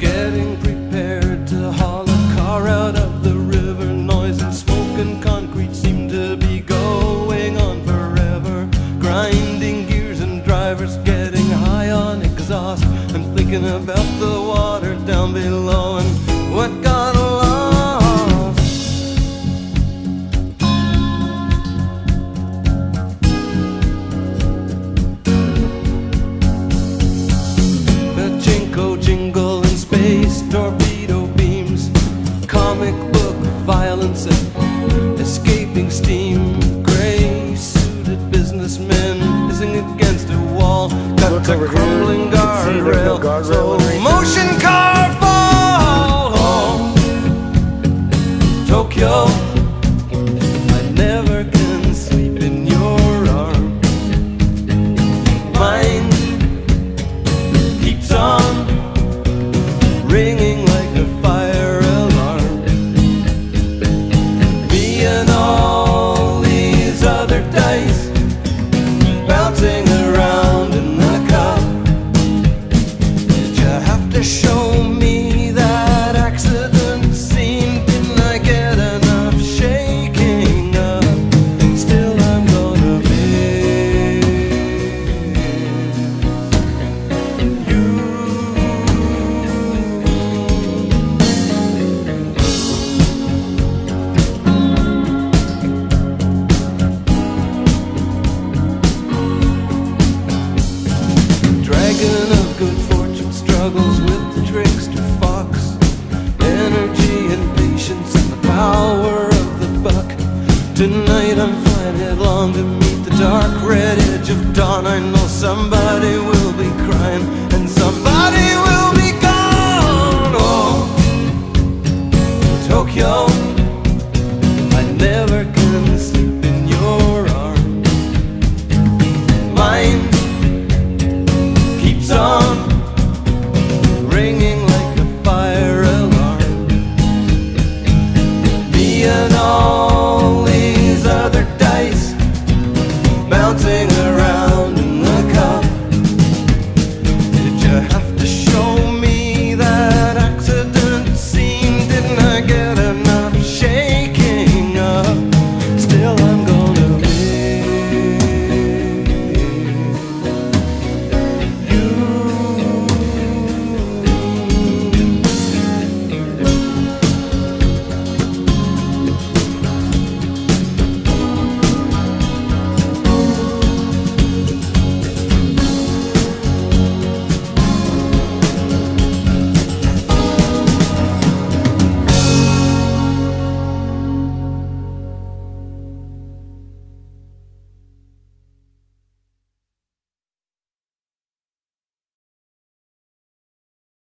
getting prepared to haul a car out of the river. Noise and smoke and concrete seem to be going on forever. Grinding gears and drivers getting high on exhaust. I'm thinking about the water down below. the crumbling guardrail. struggles with the trickster fox. Energy and patience and the power of the buck. Tonight I'm flying headlong to meet the dark red edge of dawn. I know somebody